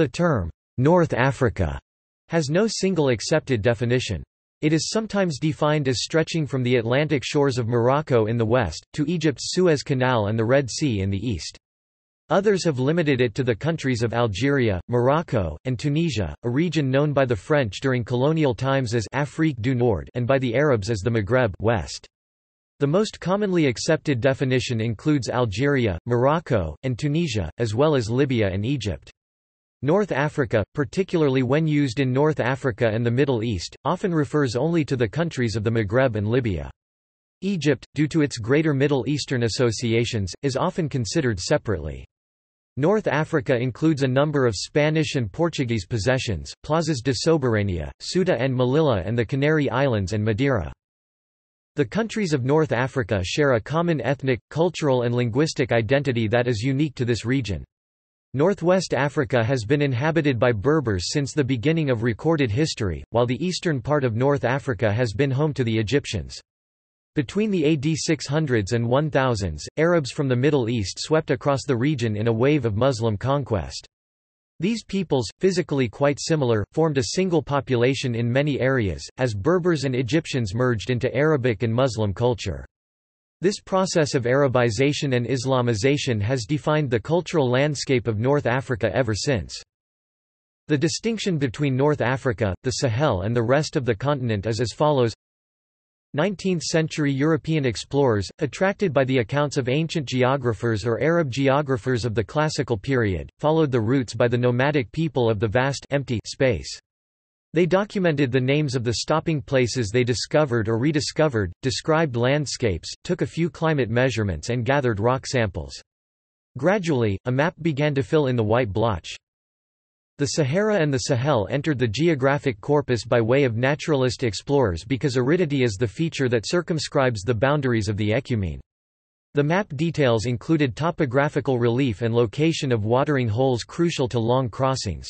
The term, North Africa, has no single accepted definition. It is sometimes defined as stretching from the Atlantic shores of Morocco in the west, to Egypt's Suez Canal and the Red Sea in the east. Others have limited it to the countries of Algeria, Morocco, and Tunisia, a region known by the French during colonial times as Afrique du Nord and by the Arabs as the Maghreb west. The most commonly accepted definition includes Algeria, Morocco, and Tunisia, as well as Libya and Egypt. North Africa, particularly when used in North Africa and the Middle East, often refers only to the countries of the Maghreb and Libya. Egypt, due to its greater Middle Eastern associations, is often considered separately. North Africa includes a number of Spanish and Portuguese possessions, plazas de soberania, Ceuta and Melilla and the Canary Islands and Madeira. The countries of North Africa share a common ethnic, cultural and linguistic identity that is unique to this region. Northwest Africa has been inhabited by Berbers since the beginning of recorded history, while the eastern part of North Africa has been home to the Egyptians. Between the AD 600s and 1000s, Arabs from the Middle East swept across the region in a wave of Muslim conquest. These peoples, physically quite similar, formed a single population in many areas, as Berbers and Egyptians merged into Arabic and Muslim culture. This process of Arabization and Islamization has defined the cultural landscape of North Africa ever since. The distinction between North Africa, the Sahel and the rest of the continent is as follows 19th-century European explorers, attracted by the accounts of ancient geographers or Arab geographers of the classical period, followed the routes by the nomadic people of the vast empty space. They documented the names of the stopping places they discovered or rediscovered, described landscapes, took a few climate measurements and gathered rock samples. Gradually, a map began to fill in the white blotch. The Sahara and the Sahel entered the geographic corpus by way of naturalist explorers because aridity is the feature that circumscribes the boundaries of the ecumene. The map details included topographical relief and location of watering holes crucial to long crossings.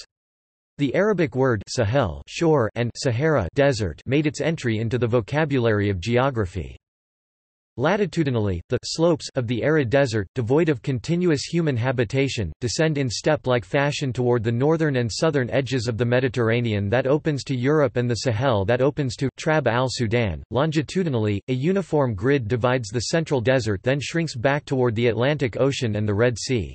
The Arabic word Sahel shore and Sahara desert made its entry into the vocabulary of geography. Latitudinally, the slopes of the arid desert, devoid of continuous human habitation, descend in step-like fashion toward the northern and southern edges of the Mediterranean that opens to Europe and the Sahel that opens to Trab al-Sudan. Longitudinally, a uniform grid divides the central desert then shrinks back toward the Atlantic Ocean and the Red Sea.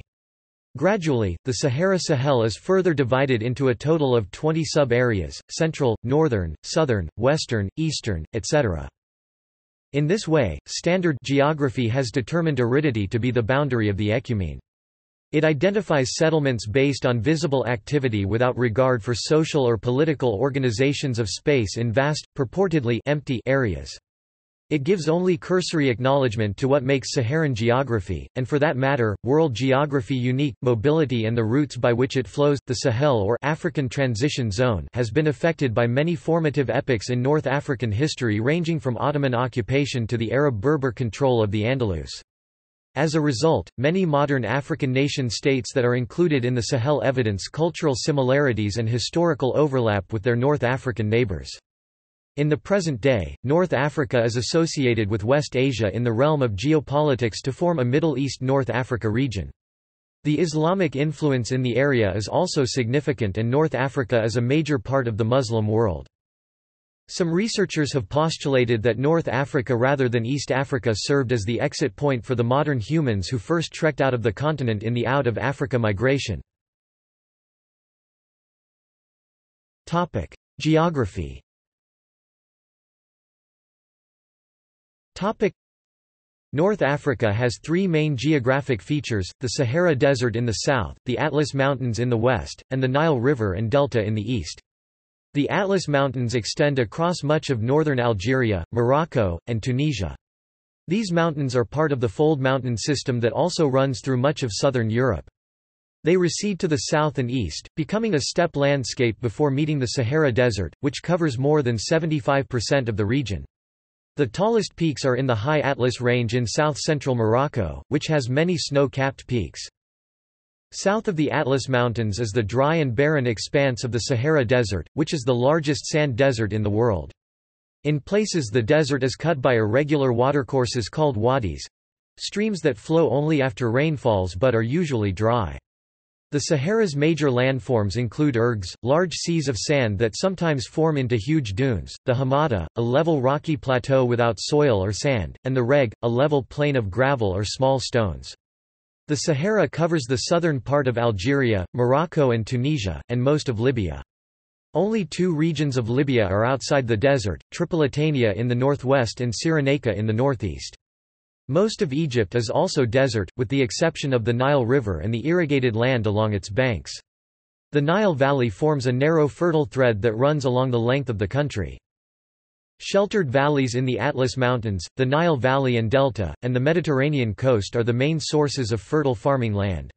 Gradually, the Sahara-Sahel is further divided into a total of 20 sub-areas, central, northern, southern, western, eastern, etc. In this way, standard geography has determined aridity to be the boundary of the ecumene. It identifies settlements based on visible activity without regard for social or political organizations of space in vast, purportedly empty areas. It gives only cursory acknowledgement to what makes Saharan geography, and for that matter, world geography unique. Mobility and the routes by which it flows, the Sahel or African Transition Zone, has been affected by many formative epochs in North African history ranging from Ottoman occupation to the Arab-Berber control of the Andalus. As a result, many modern African nation-states that are included in the Sahel evidence cultural similarities and historical overlap with their North African neighbors. In the present day, North Africa is associated with West Asia in the realm of geopolitics to form a Middle East-North Africa region. The Islamic influence in the area is also significant and North Africa is a major part of the Muslim world. Some researchers have postulated that North Africa rather than East Africa served as the exit point for the modern humans who first trekked out of the continent in the out of Africa migration. Geography Topic. North Africa has three main geographic features, the Sahara Desert in the south, the Atlas Mountains in the west, and the Nile River and Delta in the east. The Atlas Mountains extend across much of northern Algeria, Morocco, and Tunisia. These mountains are part of the Fold mountain system that also runs through much of southern Europe. They recede to the south and east, becoming a steppe landscape before meeting the Sahara Desert, which covers more than 75% of the region. The tallest peaks are in the High Atlas Range in south-central Morocco, which has many snow-capped peaks. South of the Atlas Mountains is the dry and barren expanse of the Sahara Desert, which is the largest sand desert in the world. In places the desert is cut by irregular watercourses called wadis—streams that flow only after rainfalls but are usually dry. The Sahara's major landforms include ergs, large seas of sand that sometimes form into huge dunes, the hamada, a level rocky plateau without soil or sand, and the reg, a level plain of gravel or small stones. The Sahara covers the southern part of Algeria, Morocco and Tunisia, and most of Libya. Only two regions of Libya are outside the desert, Tripolitania in the northwest and Cyrenaica in the northeast. Most of Egypt is also desert, with the exception of the Nile River and the irrigated land along its banks. The Nile Valley forms a narrow fertile thread that runs along the length of the country. Sheltered valleys in the Atlas Mountains, the Nile Valley and Delta, and the Mediterranean coast are the main sources of fertile farming land.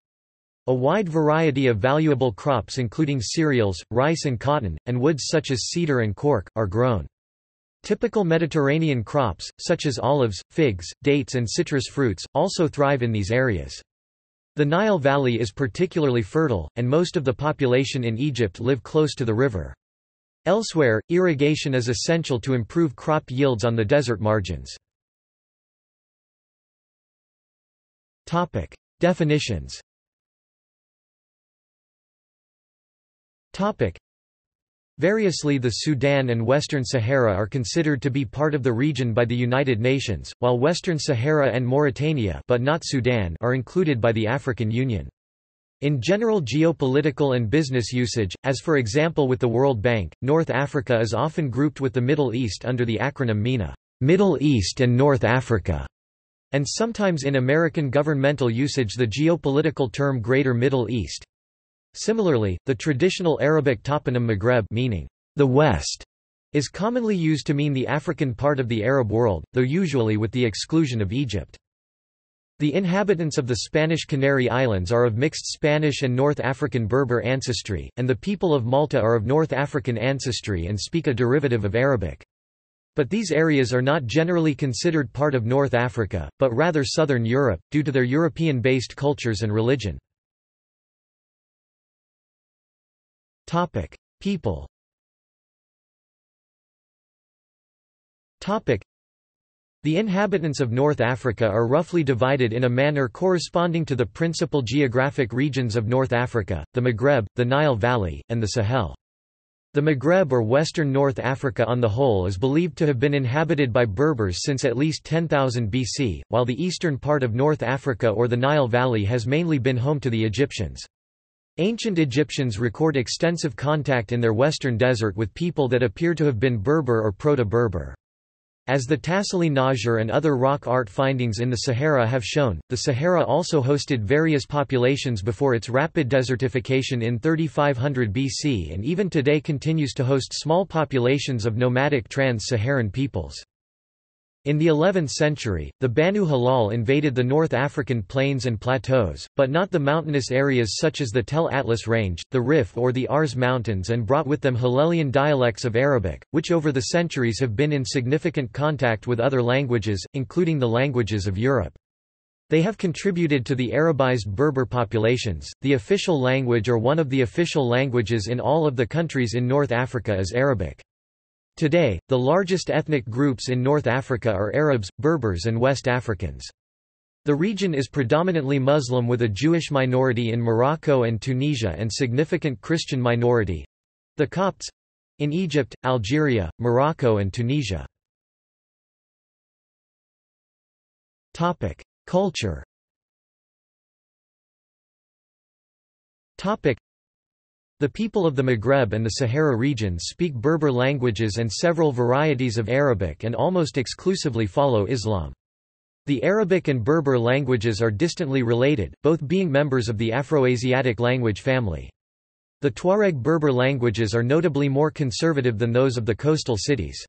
A wide variety of valuable crops including cereals, rice and cotton, and woods such as cedar and cork, are grown. Typical Mediterranean crops, such as olives, figs, dates and citrus fruits, also thrive in these areas. The Nile Valley is particularly fertile, and most of the population in Egypt live close to the river. Elsewhere, irrigation is essential to improve crop yields on the desert margins. Definitions Variously the Sudan and Western Sahara are considered to be part of the region by the United Nations, while Western Sahara and Mauritania but not Sudan are included by the African Union. In general geopolitical and business usage, as for example with the World Bank, North Africa is often grouped with the Middle East under the acronym MENA Middle East and North Africa, and sometimes in American governmental usage the geopolitical term Greater Middle East. Similarly, the traditional Arabic toponym Maghreb meaning the West is commonly used to mean the African part of the Arab world, though usually with the exclusion of Egypt. The inhabitants of the Spanish Canary Islands are of mixed Spanish and North African Berber ancestry, and the people of Malta are of North African ancestry and speak a derivative of Arabic. But these areas are not generally considered part of North Africa, but rather southern Europe, due to their European-based cultures and religion. Topic: People. Topic: The inhabitants of North Africa are roughly divided in a manner corresponding to the principal geographic regions of North Africa, the Maghreb, the Nile Valley, and the Sahel. The Maghreb or Western North Africa on the whole is believed to have been inhabited by Berbers since at least 10,000 BC, while the eastern part of North Africa or the Nile Valley has mainly been home to the Egyptians. Ancient Egyptians record extensive contact in their western desert with people that appear to have been Berber or Proto-Berber. As the Tassili n'Ajjer and other rock art findings in the Sahara have shown, the Sahara also hosted various populations before its rapid desertification in 3500 BC and even today continues to host small populations of nomadic trans-Saharan peoples. In the 11th century, the Banu Hilal invaded the North African plains and plateaus, but not the mountainous areas such as the Tell Atlas Range, the Rif or the Aurès Mountains and brought with them Hilalian dialects of Arabic, which over the centuries have been in significant contact with other languages, including the languages of Europe. They have contributed to the Arabized Berber populations. The official language or one of the official languages in all of the countries in North Africa is Arabic. Today, the largest ethnic groups in North Africa are Arabs, Berbers and West Africans. The region is predominantly Muslim with a Jewish minority in Morocco and Tunisia and significant Christian minority—the Copts—in Egypt, Algeria, Morocco and Tunisia. Culture the people of the Maghreb and the Sahara region speak Berber languages and several varieties of Arabic and almost exclusively follow Islam. The Arabic and Berber languages are distantly related, both being members of the Afroasiatic language family. The Tuareg Berber languages are notably more conservative than those of the coastal cities.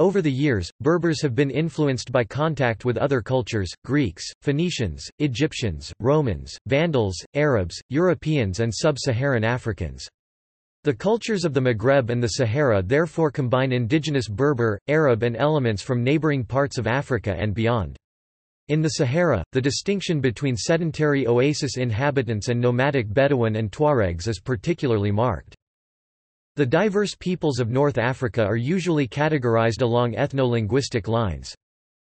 Over the years, Berbers have been influenced by contact with other cultures, Greeks, Phoenicians, Egyptians, Romans, Vandals, Arabs, Europeans and sub-Saharan Africans. The cultures of the Maghreb and the Sahara therefore combine indigenous Berber, Arab and elements from neighboring parts of Africa and beyond. In the Sahara, the distinction between sedentary oasis inhabitants and nomadic Bedouin and Tuaregs is particularly marked. The diverse peoples of North Africa are usually categorized along ethno-linguistic lines.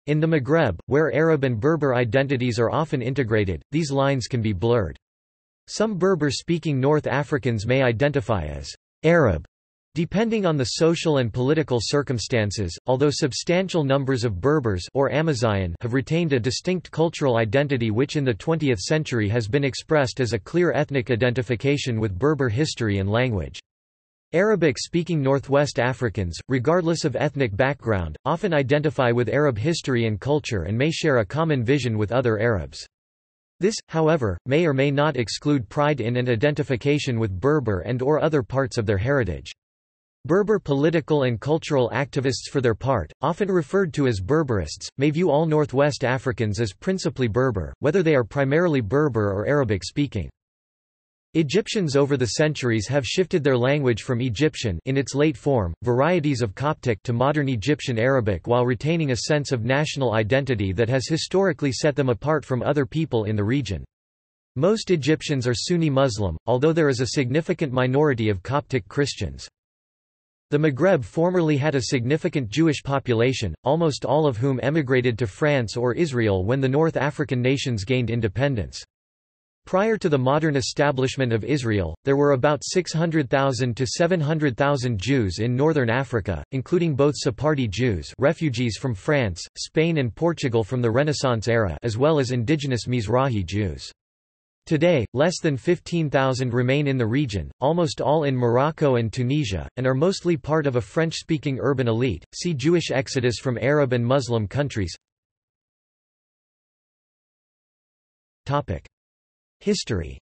In the Maghreb, where Arab and Berber identities are often integrated, these lines can be blurred. Some Berber-speaking North Africans may identify as Arab Depending on the social and political circumstances, although substantial numbers of Berbers or Amazigh have retained a distinct cultural identity which in the 20th century has been expressed as a clear ethnic identification with Berber history and language. Arabic-speaking Northwest Africans, regardless of ethnic background, often identify with Arab history and culture and may share a common vision with other Arabs. This, however, may or may not exclude pride in and identification with Berber and or other parts of their heritage. Berber political and cultural activists for their part, often referred to as Berberists, may view all Northwest Africans as principally Berber, whether they are primarily Berber or Arabic-speaking. Egyptians over the centuries have shifted their language from Egyptian in its late form, varieties of Coptic to modern Egyptian Arabic while retaining a sense of national identity that has historically set them apart from other people in the region. Most Egyptians are Sunni Muslim, although there is a significant minority of Coptic Christians. The Maghreb formerly had a significant Jewish population, almost all of whom emigrated to France or Israel when the North African nations gained independence. Prior to the modern establishment of Israel, there were about 600,000 to 700,000 Jews in northern Africa, including both Sephardi Jews refugees from France, Spain and Portugal from the Renaissance era as well as indigenous Mizrahi Jews. Today, less than 15,000 remain in the region, almost all in Morocco and Tunisia, and are mostly part of a French-speaking urban elite. See Jewish exodus from Arab and Muslim countries. Topic: History.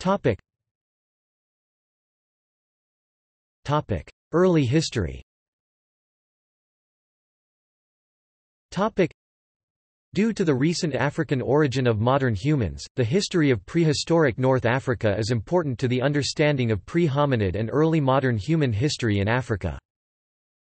Topic. Topic: Early history. Topic. Due to the recent African origin of modern humans, the history of prehistoric North Africa is important to the understanding of pre-hominid and early modern human history in Africa.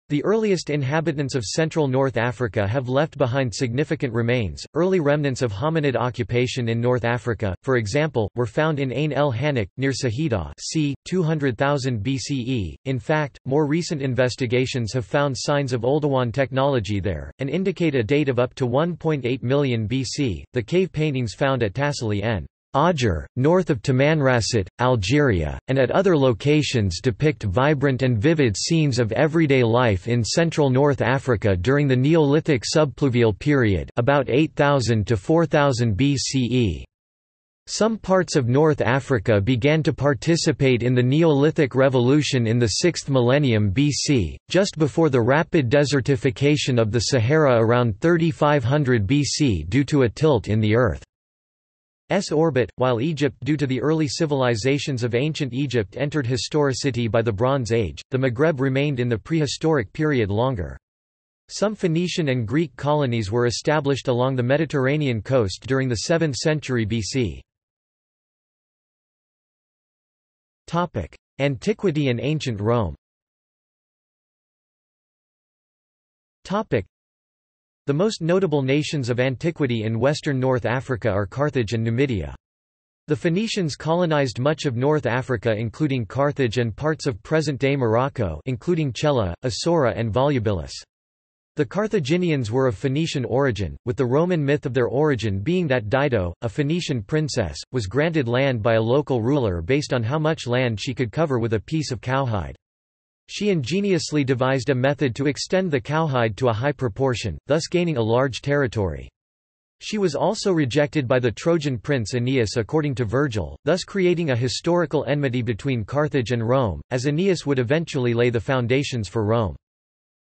The earliest inhabitants of central North Africa have left behind significant remains. Early remnants of hominid occupation in North Africa, for example, were found in Ain el Hanech, near Saïda, c. 200,000 BCE. In fact, more recent investigations have found signs of Oldowan technology there, and indicate a date of up to 1.8 million BC. The cave paintings found at Tassili n. Ajar, north of Tamanrasset, Algeria, and at other locations depict vibrant and vivid scenes of everyday life in central North Africa during the Neolithic subpluvial period about 8000 to 4000 BCE. Some parts of North Africa began to participate in the Neolithic Revolution in the 6th millennium BC, just before the rapid desertification of the Sahara around 3500 BC due to a tilt in the earth. S orbit, while Egypt due to the early civilizations of ancient Egypt entered historicity by the Bronze Age, the Maghreb remained in the prehistoric period longer. Some Phoenician and Greek colonies were established along the Mediterranean coast during the 7th century BC. Antiquity and ancient Rome the most notable nations of antiquity in western North Africa are Carthage and Numidia. The Phoenicians colonized much of North Africa including Carthage and parts of present-day Morocco including Chella, Asora and Volubilis. The Carthaginians were of Phoenician origin, with the Roman myth of their origin being that Dido, a Phoenician princess, was granted land by a local ruler based on how much land she could cover with a piece of cowhide. She ingeniously devised a method to extend the cowhide to a high proportion, thus gaining a large territory. She was also rejected by the Trojan prince Aeneas according to Virgil, thus creating a historical enmity between Carthage and Rome, as Aeneas would eventually lay the foundations for Rome.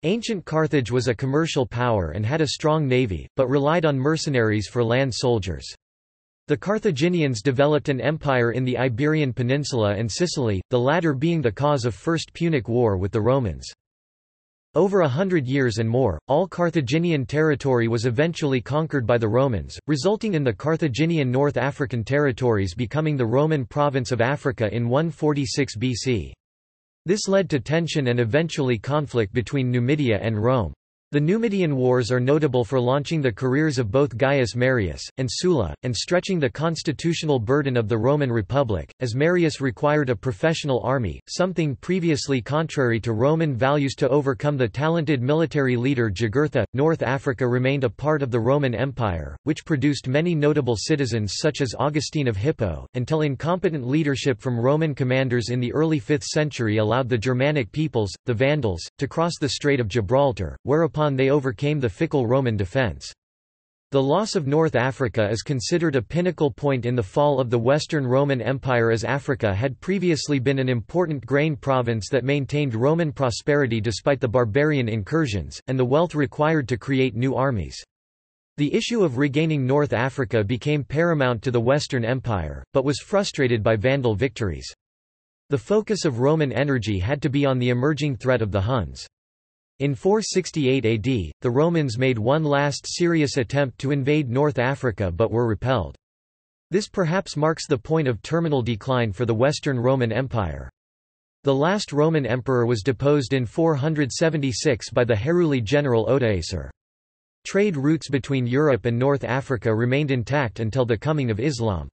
Ancient Carthage was a commercial power and had a strong navy, but relied on mercenaries for land soldiers. The Carthaginians developed an empire in the Iberian Peninsula and Sicily, the latter being the cause of First Punic War with the Romans. Over a hundred years and more, all Carthaginian territory was eventually conquered by the Romans, resulting in the Carthaginian North African territories becoming the Roman province of Africa in 146 BC. This led to tension and eventually conflict between Numidia and Rome. The Numidian Wars are notable for launching the careers of both Gaius Marius, and Sulla, and stretching the constitutional burden of the Roman Republic, as Marius required a professional army, something previously contrary to Roman values to overcome the talented military leader Jugurtha. North Africa remained a part of the Roman Empire, which produced many notable citizens such as Augustine of Hippo, until incompetent leadership from Roman commanders in the early 5th century allowed the Germanic peoples, the Vandals, to cross the Strait of Gibraltar, whereupon they overcame the fickle Roman defence. The loss of North Africa is considered a pinnacle point in the fall of the Western Roman Empire as Africa had previously been an important grain province that maintained Roman prosperity despite the barbarian incursions, and the wealth required to create new armies. The issue of regaining North Africa became paramount to the Western Empire, but was frustrated by Vandal victories. The focus of Roman energy had to be on the emerging threat of the Huns. In 468 AD, the Romans made one last serious attempt to invade North Africa but were repelled. This perhaps marks the point of terminal decline for the Western Roman Empire. The last Roman emperor was deposed in 476 by the Heruli general Odoacer. Trade routes between Europe and North Africa remained intact until the coming of Islam.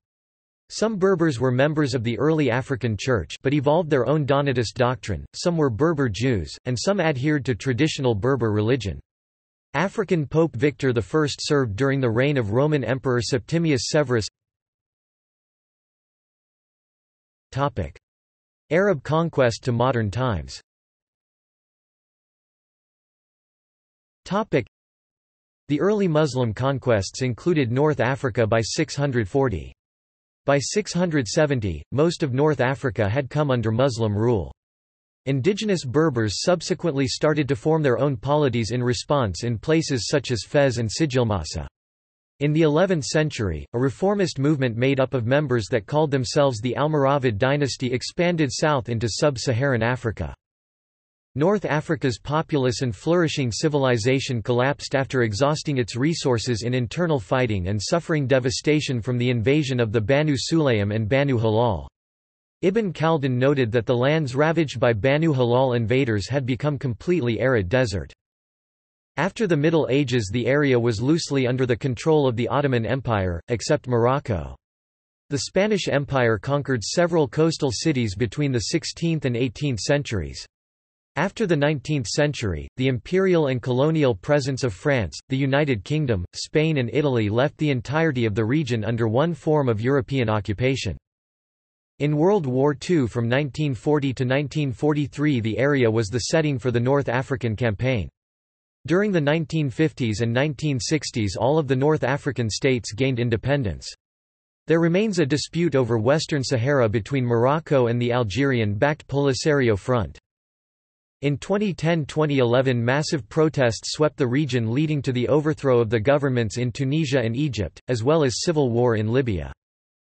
Some Berbers were members of the early African Church but evolved their own Donatist doctrine, some were Berber Jews, and some adhered to traditional Berber religion. African Pope Victor I served during the reign of Roman Emperor Septimius Severus. Arab conquest to modern times. The early Muslim conquests included North Africa by 640. By 670, most of North Africa had come under Muslim rule. Indigenous Berbers subsequently started to form their own polities in response in places such as Fez and Sijilmassa. In the 11th century, a reformist movement made up of members that called themselves the Almoravid dynasty expanded south into sub-Saharan Africa. North Africa's populous and flourishing civilization collapsed after exhausting its resources in internal fighting and suffering devastation from the invasion of the Banu Sulaym and Banu Hilal. Ibn Khaldun noted that the lands ravaged by Banu Hilal invaders had become completely arid desert. After the Middle Ages the area was loosely under the control of the Ottoman Empire, except Morocco. The Spanish Empire conquered several coastal cities between the 16th and 18th centuries. After the 19th century, the imperial and colonial presence of France, the United Kingdom, Spain and Italy left the entirety of the region under one form of European occupation. In World War II from 1940 to 1943 the area was the setting for the North African Campaign. During the 1950s and 1960s all of the North African states gained independence. There remains a dispute over Western Sahara between Morocco and the Algerian-backed Polisario Front. In 2010–2011 massive protests swept the region leading to the overthrow of the governments in Tunisia and Egypt, as well as civil war in Libya.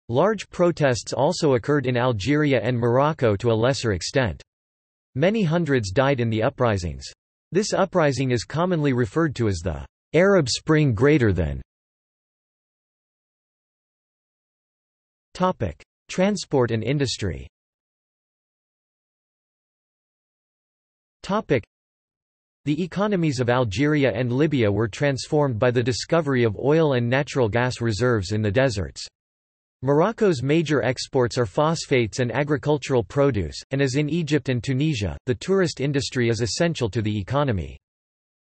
Large protests also occurred in Algeria and Morocco to a lesser extent. Many hundreds died in the uprisings. This uprising is commonly referred to as the Arab Spring greater than. Transport and industry The economies of Algeria and Libya were transformed by the discovery of oil and natural gas reserves in the deserts. Morocco's major exports are phosphates and agricultural produce, and as in Egypt and Tunisia, the tourist industry is essential to the economy.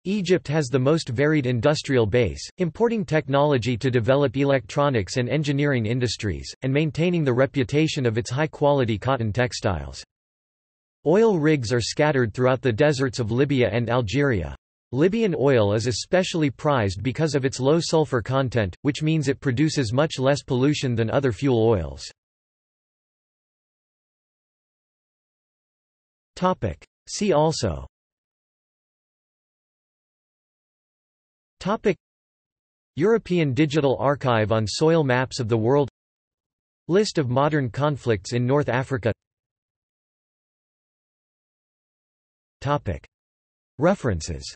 Egypt has the most varied industrial base, importing technology to develop electronics and engineering industries, and maintaining the reputation of its high-quality cotton textiles. Oil rigs are scattered throughout the deserts of Libya and Algeria. Libyan oil is especially prized because of its low sulfur content, which means it produces much less pollution than other fuel oils. See also. Topic. European Digital Archive on soil maps of the world. List of modern conflicts in North Africa References.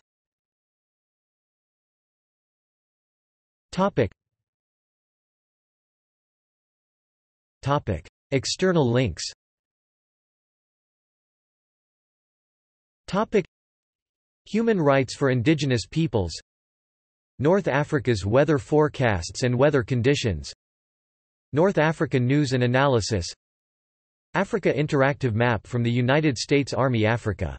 External links. Human rights for indigenous peoples. North Africa's weather forecasts and weather conditions. North Africa News and Analysis. Africa Interactive Map from the United States Army Africa